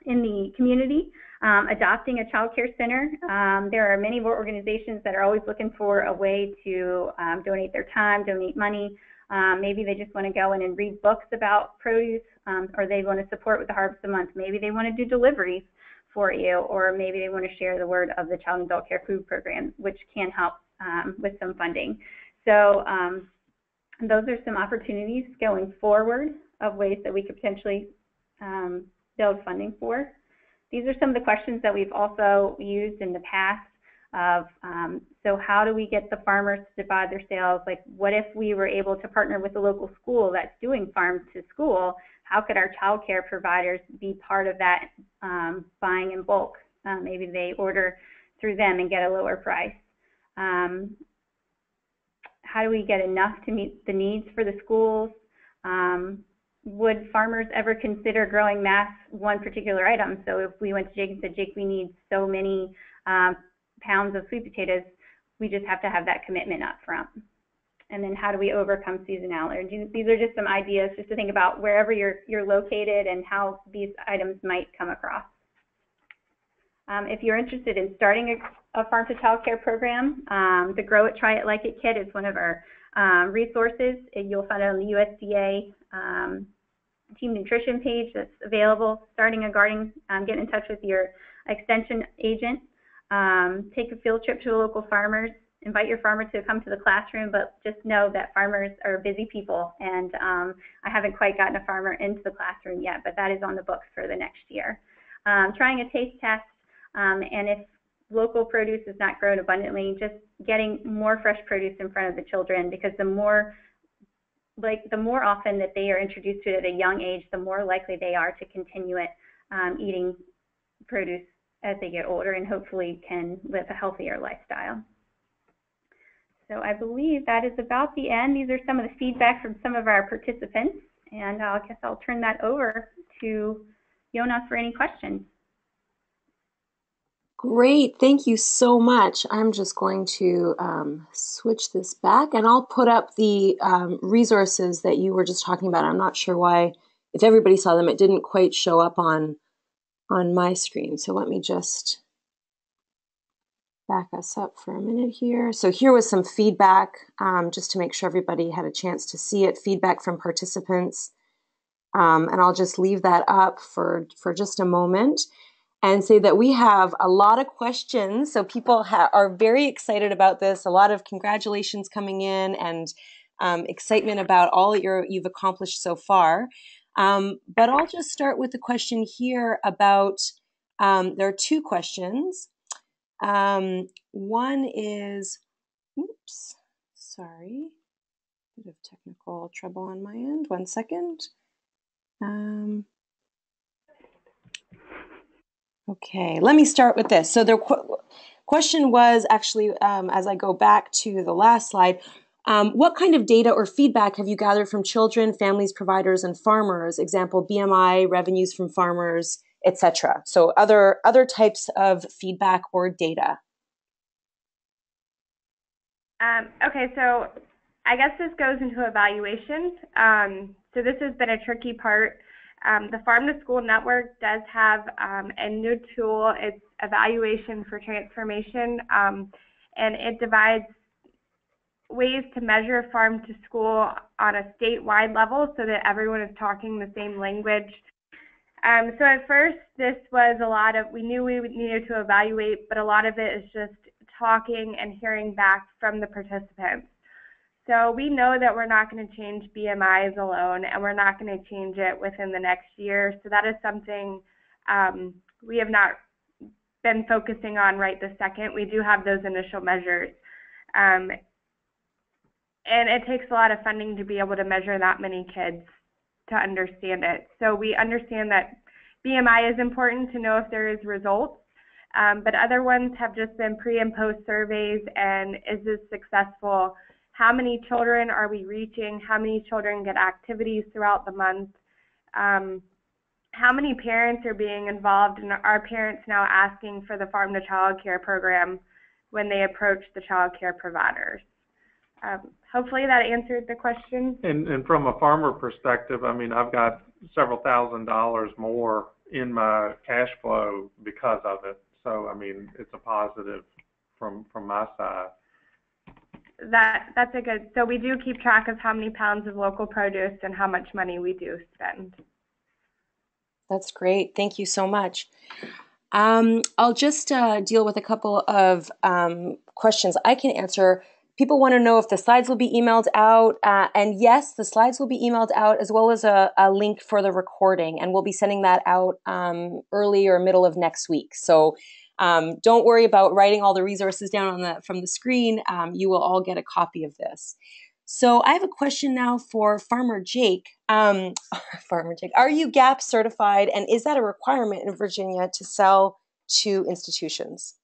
in the community. Um, adopting a child care center. Um, there are many more organizations that are always looking for a way to um, donate their time, donate money. Um, maybe they just want to go in and read books about produce, um, or they want to support with the Harvest of Month. Maybe they want to do deliveries for you, or maybe they want to share the word of the Child and Adult Care Food Program, which can help um, with some funding. So those are some opportunities going forward of ways that we could potentially um, build funding for. These are some of the questions that we've also used in the past of, um, so how do we get the farmers to divide their sales? Like, what if we were able to partner with a local school that's doing farm to school? How could our child care providers be part of that um, buying in bulk? Uh, maybe they order through them and get a lower price. Um, how do we get enough to meet the needs for the schools? Um, would farmers ever consider growing mass one particular item? So if we went to Jake and said, Jake, we need so many um, pounds of sweet potatoes, we just have to have that commitment up front. And then how do we overcome seasonality? These are just some ideas just to think about wherever you're, you're located and how these items might come across. Um, if you're interested in starting a, a farm to child care program, um, the Grow It, Try It, Like It kit is one of our um, resources. You'll find it on the USDA um, team nutrition page that's available. Starting a garden, um, get in touch with your extension agent. Um, take a field trip to the local farmers. Invite your farmer to come to the classroom, but just know that farmers are busy people, and um, I haven't quite gotten a farmer into the classroom yet, but that is on the books for the next year. Trying a taste test, and if local produce is not grown abundantly, just getting more fresh produce in front of the children because the more like the more often that they are introduced to it at a young age, the more likely they are to continue it um, eating produce as they get older and hopefully can live a healthier lifestyle. So I believe that is about the end. These are some of the feedback from some of our participants, and I guess I'll turn that over to Jonas for any questions. Great, thank you so much. I'm just going to um, switch this back and I'll put up the um, resources that you were just talking about. I'm not sure why, if everybody saw them, it didn't quite show up on, on my screen. So let me just back us up for a minute here. So here was some feedback, um, just to make sure everybody had a chance to see it, feedback from participants. Um, and I'll just leave that up for, for just a moment and say that we have a lot of questions. So people ha- are very excited about this. A lot of congratulations coming in and um, excitement about all that you have accomplished so far. Um, but I'll just start with the question here about um, there are two questions. Um, one is, oops, sorry, bit of technical trouble on my end. One second. Um, Okay, let me start with this. So the qu- question was actually, um, as I go back to the last slide, um, what kind of data or feedback have you gathered from children, families, providers, and farmers? Example: BMI, revenues from farmers, etc. So other other types of feedback or data. Um, okay, so I guess this goes into evaluation. Um, so this has been a tricky part um, the Farm to School Network does have um, a new tool. It's evaluation for transformation, um, and it divides ways to measure farm to school on a statewide level so that everyone is talking the same language. Um, so at first, this was a lot of, we knew we needed to evaluate, but a lot of it is just talking and hearing back from the participants. So we know that we're not going to change BMIs alone, and we're not going to change it within the next year. So that is something um, we have not been focusing on right this second. We do have those initial measures. Um, and it takes a lot of funding to be able to measure that many kids to understand it. So we understand that BMI is important to know if there is results, um, but other ones have just been pre and post surveys and is this successful? How many children are we reaching, how many children get activities throughout the month, um, how many parents are being involved, and are parents now asking for the farm to child care program when they approach the child care providers? Um, hopefully that answered the question. And, and from a farmer perspective, I mean, I've got several thousand dollars more in my cash flow because of it. So I mean, it's a positive from from my side. That that's a good. So we do keep track of how many pounds of local produce and how much money we do spend. That's great. Thank you so much. Um, I'll just uh, deal with a couple of um, questions I can answer. People want to know if the slides will be emailed out. Uh, and yes, the slides will be emailed out as well as a, a link for the recording. And we'll be sending that out um, early or middle of next week. So um, don't worry about writing all the resources down on the from the screen. Um, you will all get a copy of this. So I have a question now for Farmer Jake. Um, Farmer Jake, are you GAP certified, and is that a requirement in Virginia to sell to institutions?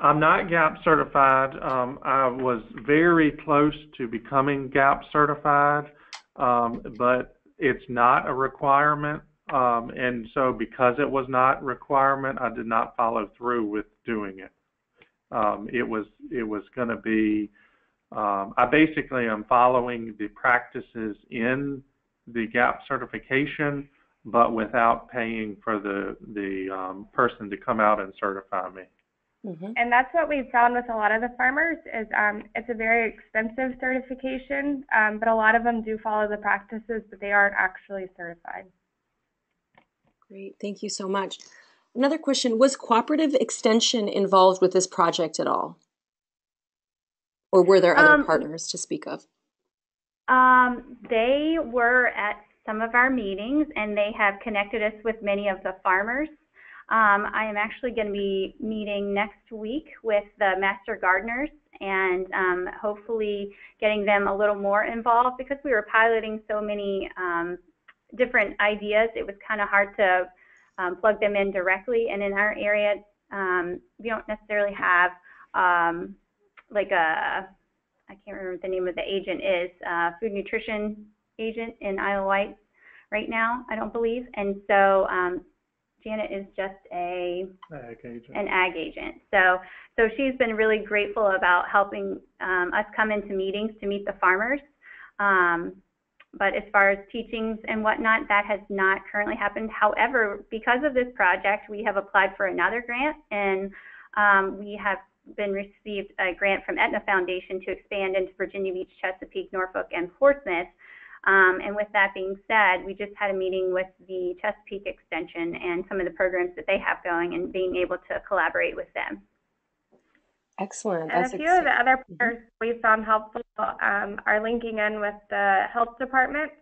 I'm not GAP certified. Um, I was very close to becoming GAP certified, um, but it's not a requirement. Um, and so because it was not requirement, I did not follow through with doing it. Um, it was it was going to be um, I basically am following the practices in the GAP certification, but without paying for the the um, person to come out and certify me. Mm-hmm. And that's what we've found with a lot of the farmers is um, it's a very expensive certification, um, but a lot of them do follow the practices, but they aren't actually certified. Great, thank you so much. Another question: Was cooperative extension involved with this project at all? or were there other um, partners to speak of? Um, they were at some of our meetings and they have connected us with many of the farmers. Um, I am actually going to be meeting next week with the master gardeners and um, hopefully getting them a little more involved because we were piloting so many um, different ideas. It was kind of hard to um, plug them in directly. And in our area, um, we don't necessarily have um, like a I can't remember what the name of the agent is, uh, food nutrition agent in Isle Wight right now, I don't believe. And so um, Janet is just a ag an ag agent. So so she's been really grateful about helping um, us come into meetings to meet the farmers. Um, but as far as teachings and whatnot, that has not currently happened. However, because of this project, we have applied for another grant, and um, we have been received a grant from Aetna Foundation to expand into Virginia Beach, Chesapeake, Norfolk, and Portsmouth. Um, and with that being said, we just had a meeting with the Chesapeake Extension and some of the programs that they have going and being able to collaborate with them. Excellent. And That's a few of the other mm-hmm. partners we found helpful um, are linking in with the health department.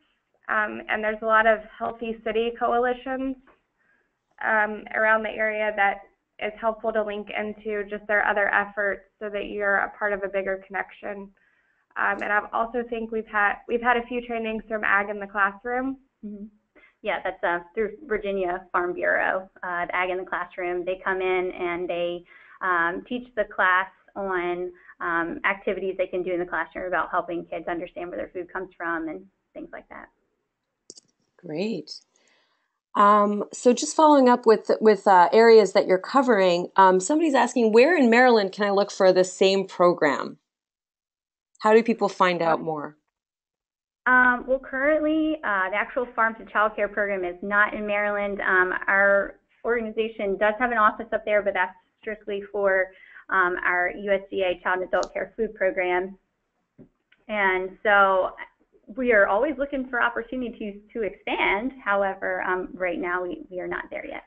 Um, and there's a lot of healthy city coalitions um, around the area that is helpful to link into just their other efforts so that you're a part of a bigger connection. Um, and I also think we've had we've had a few trainings from Ag in the Classroom. Mm-hmm. Yeah, that's uh, through Virginia Farm Bureau, uh, Ag in the Classroom. They come in and they um, teach the class on um, activities they can do in the classroom about helping kids understand where their food comes from and things like that. Great. Um, so just following up with with uh, areas that you're covering, um, somebody's asking where in Maryland can I look for the same program? How do people find out more? Um, well, currently, uh, the actual Farm to Child Care program is not in Maryland. Um, our organization does have an office up there, but that's strictly for um, our USDA Child and Adult Care Food Program. And so we are always looking for opportunities to expand. However, um, right now we, we are not there yet.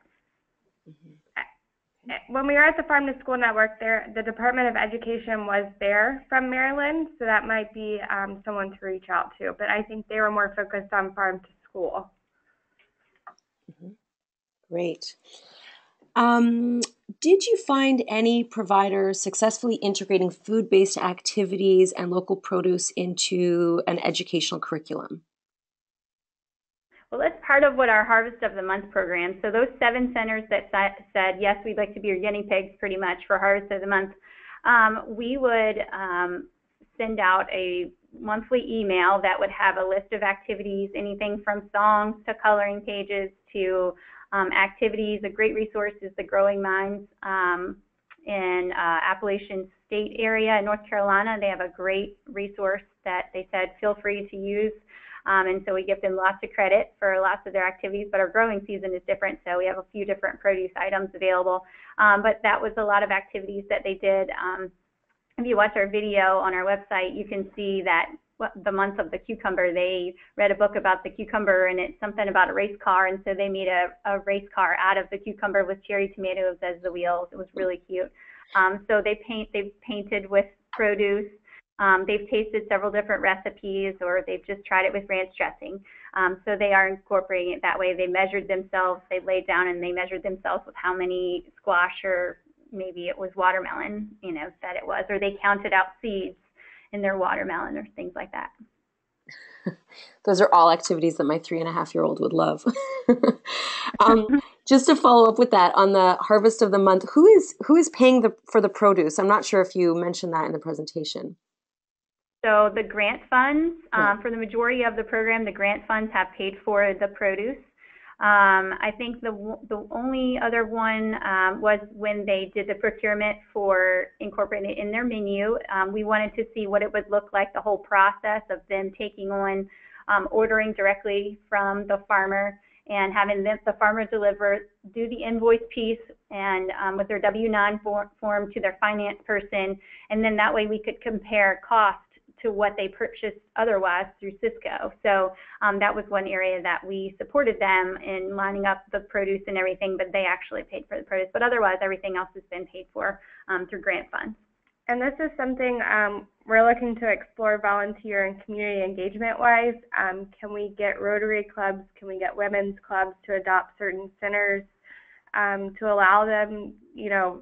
Mm-hmm. When we were at the Farm to School Network, there the Department of Education was there from Maryland, so that might be um, someone to reach out to. But I think they were more focused on farm to school. Mm-hmm. Great. Um, did you find any providers successfully integrating food based activities and local produce into an educational curriculum? Well, that's part of what our Harvest of the Month program. So those seven centers that said, yes, we'd like to be your guinea pigs pretty much for Harvest of the Month, um, we would um, send out a monthly email that would have a list of activities, anything from songs to coloring pages to um, activities. A great resource is the Growing Minds um, in uh, Appalachian State area in North Carolina. They have a great resource that they said feel free to use. Um, and so we give them lots of credit for lots of their activities, but our growing season is different, so we have a few different produce items available. Um, but that was a lot of activities that they did. Um, if you watch our video on our website, you can see that the month of the cucumber, they read a book about the cucumber and it's something about a race car. And so they made a, a race car out of the cucumber with cherry tomatoes as the wheels. It was really cute. Um, so they paint, they've painted with produce. Um, they've tasted several different recipes or they've just tried it with ranch dressing. Um, so they are incorporating it that way. They measured themselves, they laid down and they measured themselves with how many squash or maybe it was watermelon, you know, that it was, or they counted out seeds in their watermelon or things like that. Those are all activities that my three and a half year old would love. um, just to follow up with that on the harvest of the month, who is who is paying the for the produce? I'm not sure if you mentioned that in the presentation. So the grant funds, um, for the majority of the program, the grant funds have paid for the produce. Um, I think the the only other one um, was when they did the procurement for incorporating it in their menu. Um, we wanted to see what it would look like, the whole process of them taking on um, ordering directly from the farmer and having them, the farmer deliver, do the invoice piece and um, with their W-9 form to their finance person, and then that way we could compare cost to what they purchased otherwise through Sysco. So um, that was one area that we supported them in lining up the produce and everything, but they actually paid for the produce. But otherwise, everything else has been paid for um, through grant funds. And this is something um, we're looking to explore volunteer and community engagement wise. Um, can we get Rotary clubs? Can we get women's clubs to adopt certain centers um, to allow them, you know,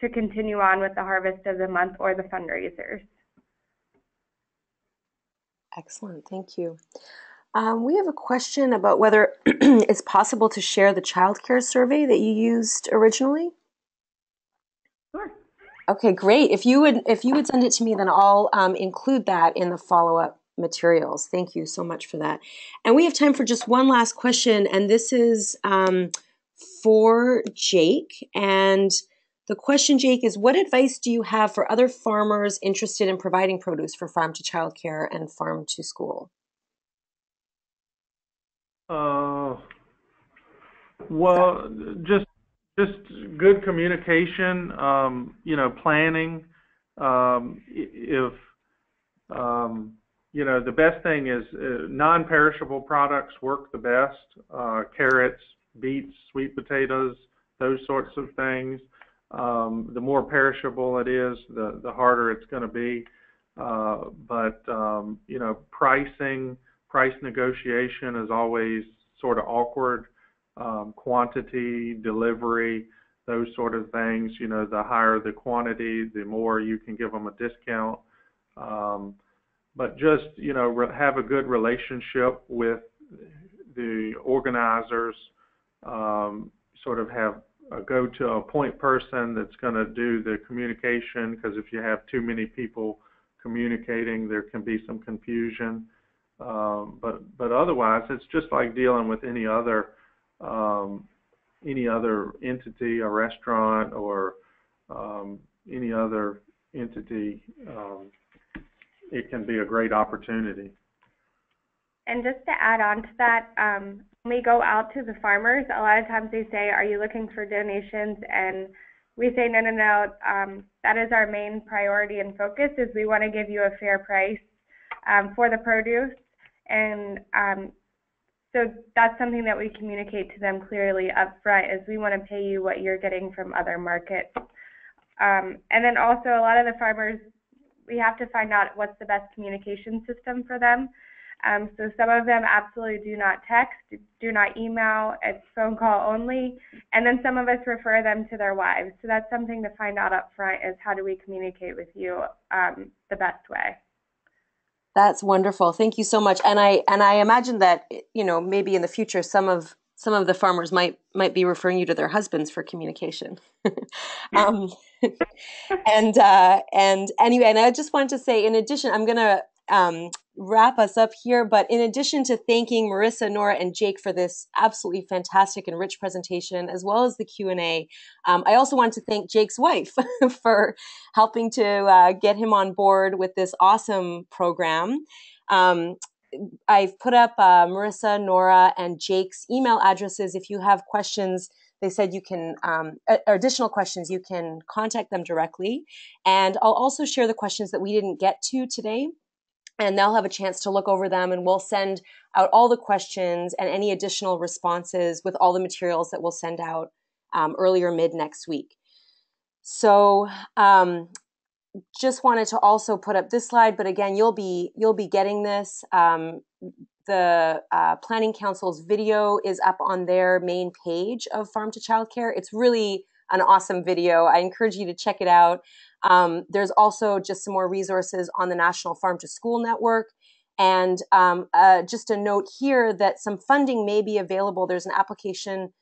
to continue on with the harvest of the month or the fundraisers? Excellent, thank you. Um, we have a question about whether it's possible to share the child care survey that you used originally. Sure. Okay, great. If you would, if you would send it to me, then I'll um, include that in the follow-up materials. Thank you so much for that. And we have time for just one last question, and this is um, for Jake. And the question, Jake, is what advice do you have for other farmers interested in providing produce for farm to child care and farm to school? Uh, well, just just good communication. Um, you know, planning. Um, if um, you know, the best thing is uh, non-perishable products work the best. Uh, carrots, beets, sweet potatoes, those sorts of things. Um, the more perishable it is, the, the harder it's going to be. Uh, but, um, you know, pricing, price negotiation is always sort of awkward. Um, quantity, delivery, those sort of things. You know, the higher the quantity, the more you can give them a discount. Um, but just, you know, re- have a good relationship with the organizers, um, sort of have uh, go to a point person that's going to do the communication because if you have too many people communicating, there can be some confusion. Um, but but otherwise, it's just like dealing with any other um, any other entity, a restaurant, or um, any other entity. Um, it can be a great opportunity. And just to add on to that, um, we go out to the farmers, a lot of times they say, "Are you looking for donations?" And we say, "No, no, no. Um, that is our main priority and focus. Is we want to give you a fair price um, for the produce, and um, so that's something that we communicate to them clearly up front. Is we want to pay you what you're getting from other markets, um, and then also a lot of the farmers, we have to find out what's the best communication system for them. Um, so some of them absolutely do not text, do not email, it's phone call only, and then some of us refer them to their wives. So that's something to find out up front is how do we communicate with you um, the best way. That's wonderful. Thank you so much. And I and I imagine that you know maybe in the future some of some of the farmers might might be referring you to their husbands for communication. um, and uh, and anyway, and I just wanted to say, in addition, I'm going to um, wrap us up here. But in addition to thanking Marissa, Nora, and Jake for this absolutely fantastic and rich presentation, as well as the Q and A, um, I also want to thank Jake's wife for helping to uh, get him on board with this awesome program. Um, I've put up uh, Marissa, Nora, and Jake's email addresses. If you have questions, they said you can, um, additional questions, you can contact them directly. And I'll also share the questions that we didn't get to today. And they'll have a chance to look over them, and we'll send out all the questions and any additional responses with all the materials that we'll send out um, earlier mid next week. So um, just wanted to also put up this slide, but again, you'll be you'll be getting this. Um, the uh, Planning Council's video is up on their main page of Farm to Childcare. It's really an awesome video. I encourage you to check it out. Um, there's also just some more resources on the National Farm to School Network. And um, uh, just a note here that some funding may be available. There's an application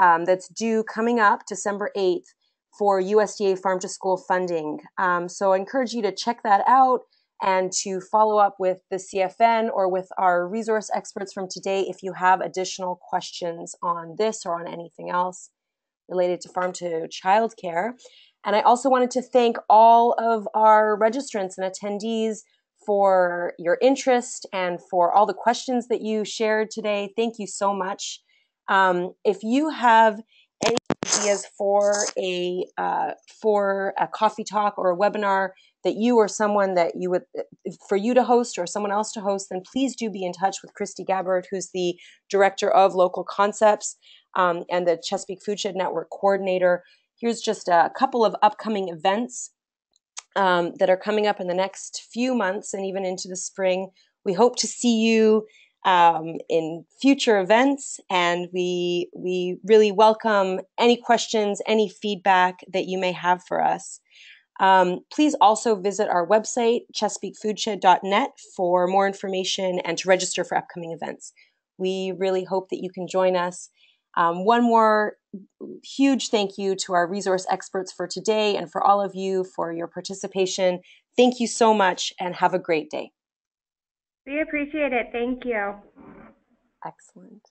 um, that's due coming up December 8th for USDA Farm to School funding. Um, so I encourage you to check that out and to follow up with the CFN or with our resource experts from today if you have additional questions on this or on anything else related to farm to child care. And I also wanted to thank all of our registrants and attendees for your interest and for all the questions that you shared today. Thank you so much. Um, if you have any ideas for a uh, for a coffee talk or a webinar that you or someone that you would for you to host or someone else to host, then please do be in touch with Christy Gabbard, who's the director of local concepts um, and the Chesapeake Foodshed Network coordinator. Here's just a couple of upcoming events um, that are coming up in the next few months and even into the spring. We hope to see you um, in future events, and we we really welcome any questions, any feedback that you may have for us. Um, please also visit our website, chesapeakefoodshed.net, for more information and to register for upcoming events. We really hope that you can join us. Um, one more huge thank you to our resource experts for today and for all of you for your participation. Thank you so much and have a great day. We appreciate it. Thank you. Excellent.